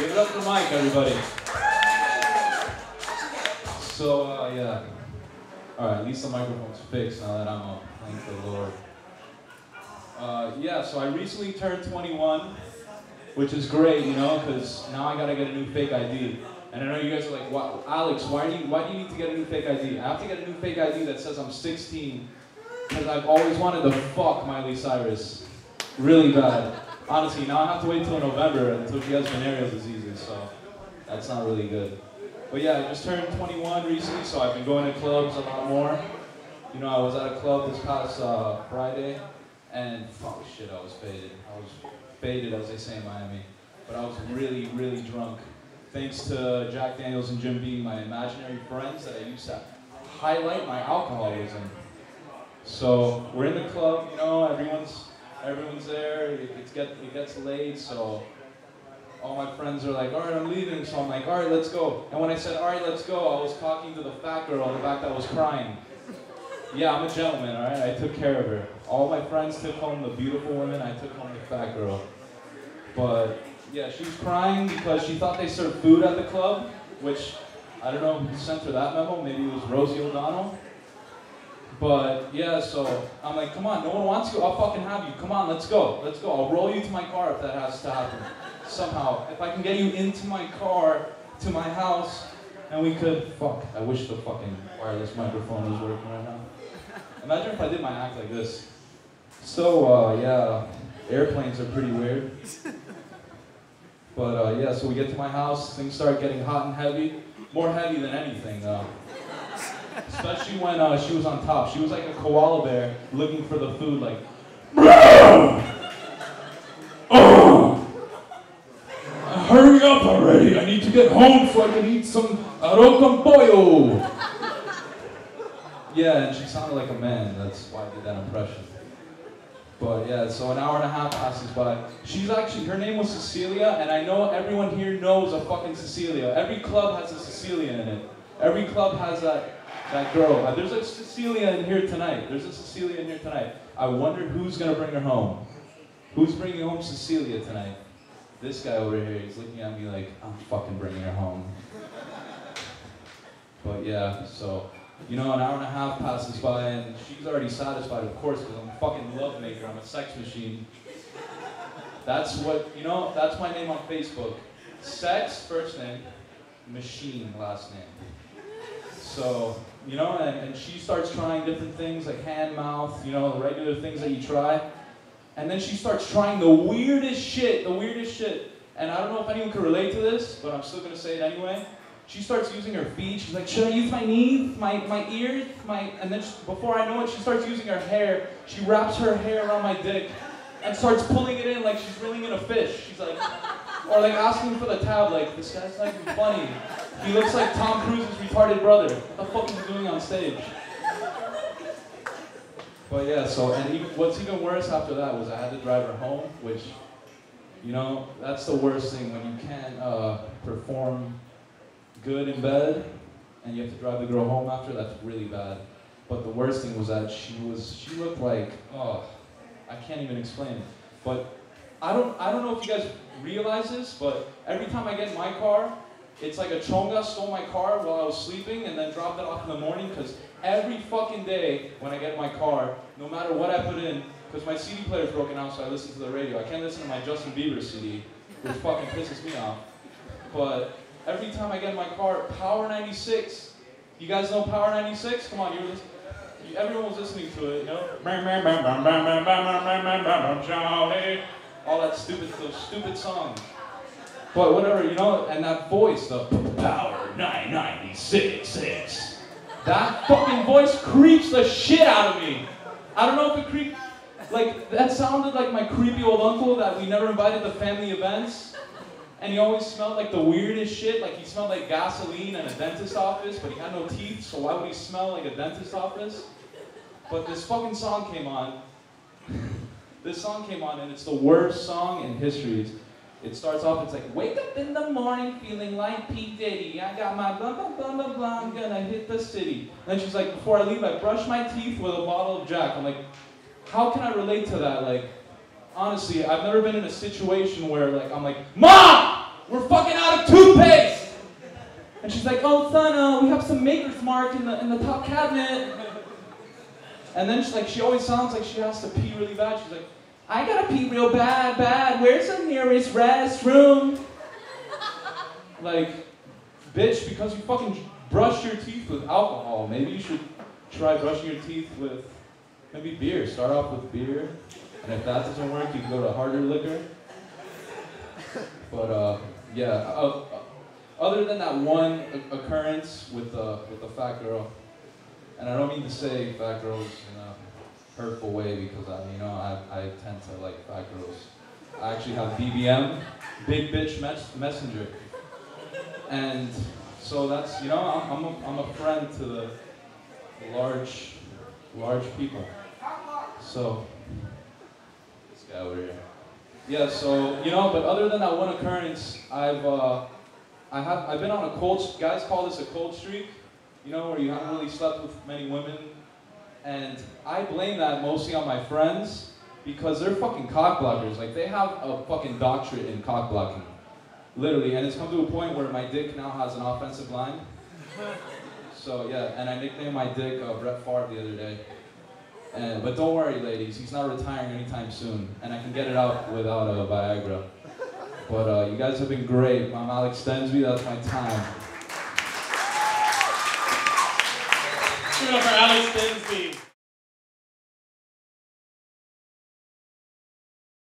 Give it up for Mike, everybody. So, uh, yeah. Alright, at least the microphone's fixed now that I'm up. Thank the Lord. Uh, yeah, so I recently turned 21, which is great, you know, because now I gotta get a new fake ID. And I know you guys are like, Alex, why do, you, why do you need to get a new fake ID? I have to get a new fake ID that says I'm 16 because I've always wanted to fuck Miley Cyrus. Really bad. Honestly, now I have to wait till November until she has venereal diseases, so that's not really good. But yeah, I just turned 21 recently, so I've been going to clubs a lot more. You know, I was at a club this past uh, Friday, and fuck shit, I was faded. I was faded, as they say in Miami. But I was really, really drunk. Thanks to Jack Daniels and Jim Beam, my imaginary friends that I used to highlight my alcoholism. So we're in the club, you know, everyone's everyone's there. It, it, get, it gets late, so all my friends are like, all right, I'm leaving. So I'm like, all right, let's go. And when I said, all right, let's go, I was talking to the fat girl in the back that was crying. Yeah, I'm a gentleman, all right? I took care of her. All my friends took home the beautiful women. I took home the fat girl. But yeah, she was crying because she thought they served food at the club, which I don't know who sent her that memo. Maybe it was Rosie O'Donnell. But yeah, so I'm like, come on, no one wants you. I'll fucking have you. Come on, let's go. Let's go. I'll roll you to my car if that has to happen. Somehow. If I can get you into my car to my house and we could fuck. I wish the fucking wireless microphone was working right now. Imagine if I did my act like this. So uh, yeah, airplanes are pretty weird. But uh, yeah, so we get to my house, things start getting hot and heavy. More heavy than anything though. Especially when uh, she was on top. She was like a koala bear looking for the food, like. Oh! Hurry up already! I need to get home so I can eat some pollo! Yeah, and she sounded like a man. That's why I did that impression. But yeah, so an hour and a half passes by. She's actually, her name was Cecilia, and I know everyone here knows a fucking Cecilia. Every club has a Cecilia in it. Every club has that that girl. Uh, there's a Cecilia in here tonight. There's a Cecilia in here tonight. I wonder who's gonna bring her home. Who's bringing home Cecilia tonight? This guy over here, he's looking at me like, I'm fucking bringing her home. But yeah, so, you know, an hour and a half passes by and she's already satisfied, of course, because I'm a fucking love maker. I'm a sex machine. That's what, you know, that's my name on Facebook. Sex, first name, machine, last name. So, you know, and, and she starts trying different things like hand, mouth, you know, the regular things that you try. And then she starts trying the weirdest shit, the weirdest shit. And I don't know if anyone can relate to this, but I'm still gonna say it anyway. She starts using her feet. She's like, should I use my knees, my, my ears, my... And then she, before I know it, she starts using her hair. She wraps her hair around my dick and starts pulling it in like she's reeling in a fish. She's like, or like asking for the tab, like, this guy's not even funny. He looks like Tom Cruise's retarded brother. What the fuck is he doing on stage? But yeah, so, and even, what's even worse after that was I had to drive her home, which, you know, that's the worst thing when you can't uh, perform good in bed and you have to drive the girl home after, that's really bad. But the worst thing was that she was, she looked like, oh, I can't even explain. But I don't, I don't know if you guys realize this, but every time I get in my car, it's like a chonga stole my car while I was sleeping and then dropped it off in the morning because every fucking day when I get my car, no matter what I put in, because my CD player is broken out so I listen to the radio. I can't listen to my Justin Bieber CD, which fucking pisses me off. But every time I get in my car, Power 96. You guys know Power 96? Come on, you listen. Everyone was listening to it, you know? All that stupid, those stupid songs. But whatever, you know, and that voice, the Power 996. That fucking voice creeps the shit out of me. I don't know if it creeps, like, that sounded like my creepy old uncle that we never invited to family events. And he always smelled like the weirdest shit. Like he smelled like gasoline and a dentist office, but he had no teeth, so why would he smell like a dentist office? But this fucking song came on. this song came on, and it's the worst song in history. It starts off, it's like, wake up in the morning feeling like P. Diddy. I got my blah, blah, blah, blah, blah, I'm gonna hit the city. And then she's like, before I leave, I brush my teeth with a bottle of Jack. I'm like, how can I relate to that? Like, honestly, I've never been in a situation where, like, I'm like, Mom! we're fucking out of toothpaste. And she's like, oh son, uh, we have some Maker's Mark in the in the top cabinet. And then she's like, she always sounds like she has to pee really bad. She's like, I gotta pee real bad, bad. Where's the nearest restroom? like, bitch, because you fucking brush your teeth with alcohol, maybe you should try brushing your teeth with maybe beer. Start off with beer, and if that doesn't work, you can go to harder liquor. But uh, yeah, uh, uh, other than that one occurrence with the with the fat girl, and I don't mean to say fat girls in a hurtful way because I, you know, I, I tend to like fat girls. I actually have BBM, big bitch mes- messenger, and so that's you know I'm, I'm, a, I'm a friend to the large large people. So this guy over here. Yeah, so you know, but other than that one occurrence, I've uh, I have I've been on a cold. Guys call this a cold streak. You know, where you haven't really slept with many women, and I blame that mostly on my friends because they're fucking cock blockers. Like they have a fucking doctorate in cock blocking, literally, and it's come to a point where my dick now has an offensive line. So yeah, and I nicknamed my dick uh, Brett Favre the other day. And, but don't worry, ladies, he's not retiring anytime soon, and I can get it out without a Viagra. But uh, you guys have been great. I'm Alex Stensby, that's my time. Up for Alex Stensby.